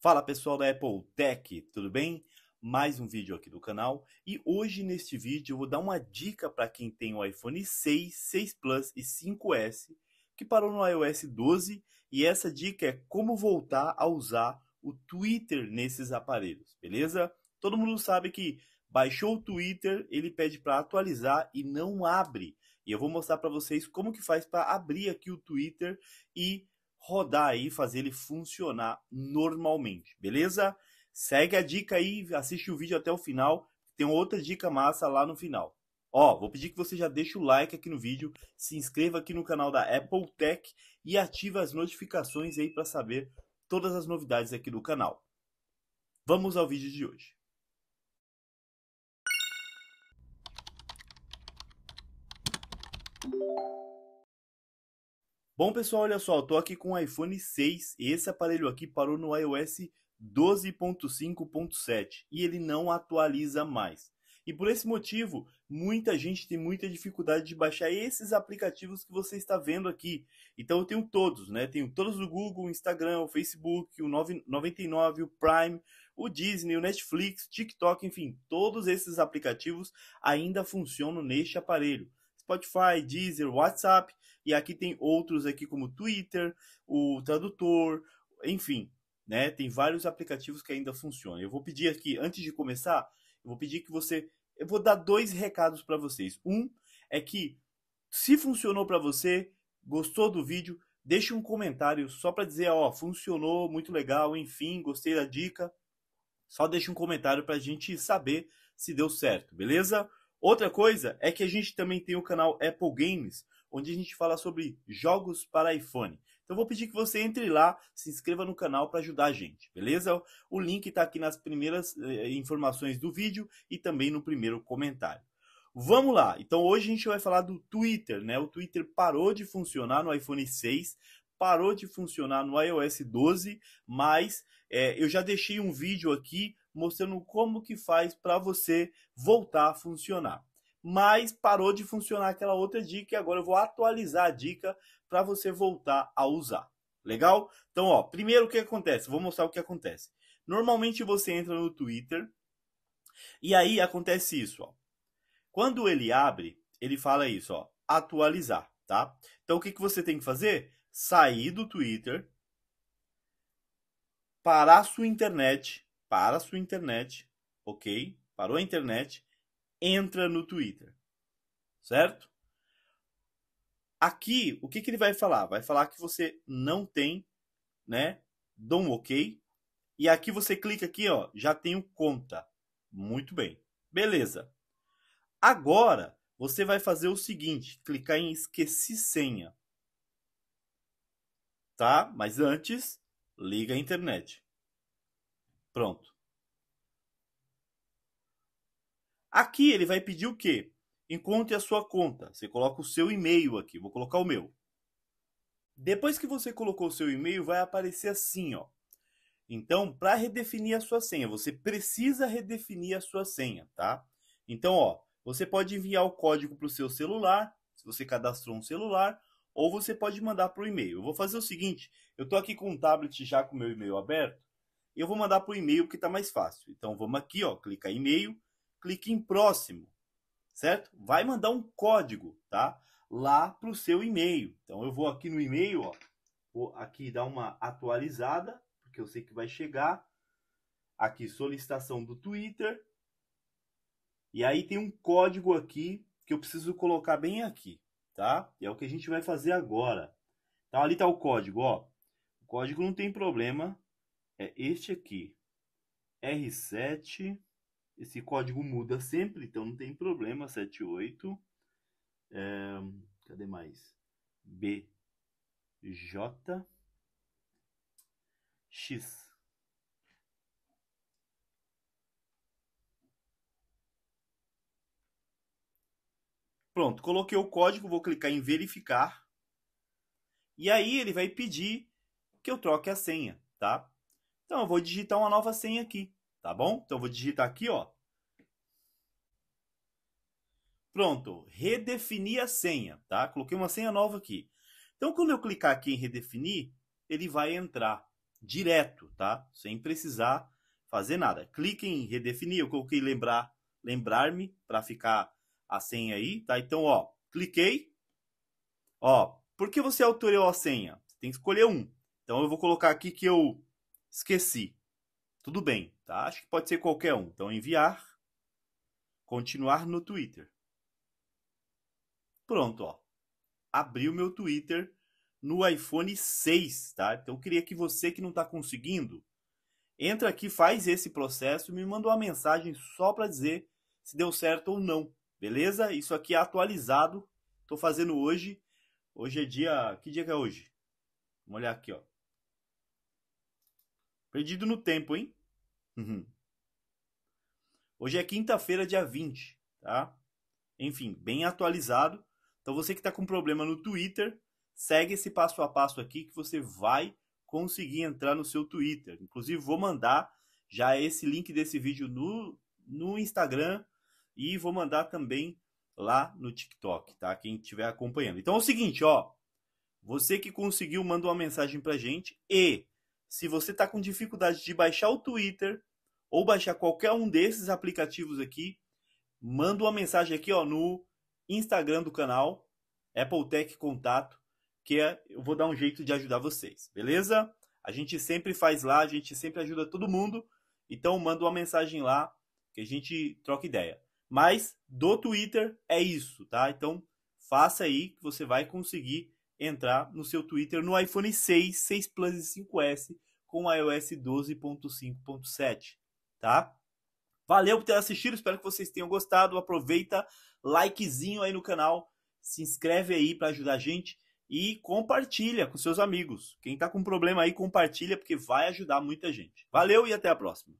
Fala pessoal da Apple Tech, tudo bem? Mais um vídeo aqui do canal e hoje neste vídeo eu vou dar uma dica para quem tem o iPhone 6, 6 Plus e 5S que parou no iOS 12 e essa dica é como voltar a usar o Twitter nesses aparelhos, beleza? Todo mundo sabe que baixou o Twitter, ele pede para atualizar e não abre. E eu vou mostrar para vocês como que faz para abrir aqui o Twitter e rodar aí, fazer ele funcionar normalmente, beleza? Segue a dica aí, assiste o vídeo até o final, tem outra dica massa lá no final. Ó, vou pedir que você já deixe o like aqui no vídeo, se inscreva aqui no canal da Apple Tech e ative as notificações aí para saber todas as novidades aqui do canal. Vamos ao vídeo de hoje. Bom pessoal, olha só, eu tô aqui com o iPhone 6 e esse aparelho aqui parou no iOS 12.5.7 e ele não atualiza mais. E por esse motivo, muita gente tem muita dificuldade de baixar esses aplicativos que você está vendo aqui. Então eu tenho todos, né? Tenho todos do Google, o Instagram, o Facebook, o 99, o Prime, o Disney, o Netflix, TikTok, enfim, todos esses aplicativos ainda funcionam neste aparelho. Spotify, Deezer, WhatsApp e aqui tem outros aqui como Twitter, o tradutor, enfim, né? Tem vários aplicativos que ainda funcionam. Eu vou pedir aqui antes de começar, eu vou pedir que você eu vou dar dois recados para vocês. Um é que se funcionou para você, gostou do vídeo, deixe um comentário só para dizer, ó, funcionou, muito legal, enfim, gostei da dica. Só deixe um comentário para a gente saber se deu certo, beleza? Outra coisa é que a gente também tem o canal Apple Games, onde a gente fala sobre jogos para iPhone. Então vou pedir que você entre lá, se inscreva no canal para ajudar a gente, beleza? O link está aqui nas primeiras eh, informações do vídeo e também no primeiro comentário. Vamos lá, então hoje a gente vai falar do Twitter, né? O Twitter parou de funcionar no iPhone 6, parou de funcionar no iOS 12, mas é, eu já deixei um vídeo aqui mostrando como que faz para você voltar a funcionar. Mas parou de funcionar aquela outra dica e agora eu vou atualizar a dica para você voltar a usar. Legal? Então, ó, primeiro o que acontece? Vou mostrar o que acontece. Normalmente você entra no Twitter e aí acontece isso, ó. Quando ele abre, ele fala isso, ó, atualizar, tá? Então o que, que você tem que fazer? Sair do Twitter, parar sua internet, para sua internet, ok? Parou a internet, entra no Twitter, certo? Aqui, o que, que ele vai falar? Vai falar que você não tem, né? Dom ok. E aqui você clica aqui, ó, já tenho conta. Muito bem. Beleza. Agora, você vai fazer o seguinte, clicar em esqueci senha. Tá? Mas antes, liga a internet. Pronto. Aqui ele vai pedir o quê? Encontre a sua conta. Você coloca o seu e-mail aqui. Vou colocar o meu. Depois que você colocou o seu e-mail, vai aparecer assim, ó. Então, para redefinir a sua senha, você precisa redefinir a sua senha, tá? Então, ó, você pode enviar o código para o seu celular, se você cadastrou um celular, ou você pode mandar para o e-mail. Eu vou fazer o seguinte, eu estou aqui com um tablet já com o meu e-mail aberto, eu vou mandar para o e-mail que está mais fácil. Então vamos aqui, ó, clica em e-mail, clique em próximo, certo? Vai mandar um código, tá? Lá para o seu e-mail. Então eu vou aqui no e-mail, ó, vou aqui dar uma atualizada, porque eu sei que vai chegar. Aqui solicitação do Twitter. E aí tem um código aqui que eu preciso colocar bem aqui, tá? E é o que a gente vai fazer agora. Então ali está o código, ó. O código não tem problema, é este aqui. R7. Esse código muda sempre, então não tem problema. 78. É, cadê mais? B. J. X. Pronto, coloquei o código, vou clicar em verificar. E aí ele vai pedir que eu troque a senha, tá? Então eu vou digitar uma nova senha aqui, tá bom? Então eu vou digitar aqui, ó. Pronto, redefinir a senha, tá? Coloquei uma senha nova aqui. Então quando eu clicar aqui em redefinir, ele vai entrar, direto, tá? Sem precisar fazer nada. Clique em redefinir, eu coloquei lembrar, lembrar-me para ficar a senha aí, tá? Então, ó, cliquei. Ó, por que você alterou a senha? Você tem que escolher um. Então eu vou colocar aqui que eu esqueci. Tudo bem, tá? Acho que pode ser qualquer um. Então enviar, continuar no Twitter. Pronto, ó. Abri o meu Twitter no iPhone 6, tá? Então eu queria que você que não está conseguindo, entra aqui, faz esse processo e me manda uma mensagem só para dizer se deu certo ou não, beleza? Isso aqui é atualizado, estou fazendo hoje. Hoje é dia, que dia que é hoje? Vamos olhar aqui, ó. Perdido no tempo, hein? Uhum. Hoje é quinta-feira, dia 20, tá? Enfim, bem atualizado. Então você que está com problema no Twitter, segue esse passo a passo aqui que você vai conseguir entrar no seu Twitter. Inclusive, vou mandar já esse link desse vídeo no, no Instagram e vou mandar também lá no TikTok, tá? Quem estiver acompanhando. Então é o seguinte, ó. Você que conseguiu, manda uma mensagem pra gente. E se você tá com dificuldade de baixar o Twitter ou baixar qualquer um desses aplicativos aqui, manda uma mensagem aqui, ó, no Instagram do canal, Apple Tech Contato que é, eu vou dar um jeito de ajudar vocês, beleza? A gente sempre faz lá, a gente sempre ajuda todo mundo, então manda uma mensagem lá que a gente troca ideia. Mas do Twitter é isso, tá? Então faça aí que você vai conseguir entrar no seu Twitter no iPhone 6, 6 Plus e 5S com iOS 12.5.7, tá? Valeu por ter assistido, espero que vocês tenham gostado. Aproveita, likezinho aí no canal, se inscreve aí para ajudar a gente e compartilha com seus amigos. Quem está com problema aí, compartilha, porque vai ajudar muita gente. Valeu e até a próxima.